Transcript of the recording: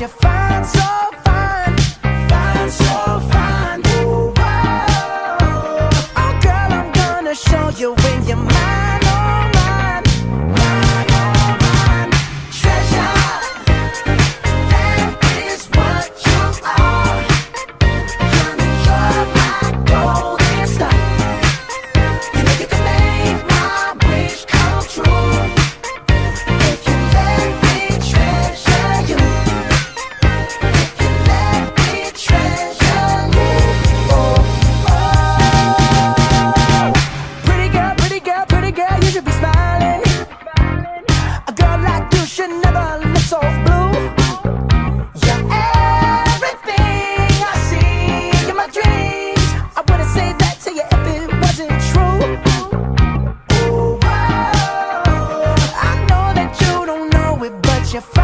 You find so fine, so fine. Oh girl, I'm gonna show you when you're mine. You never look so blue. You're everything I see in my dreams. I wouldn't say that to you if it wasn't true. Oh, I know that you don't know it, but you're.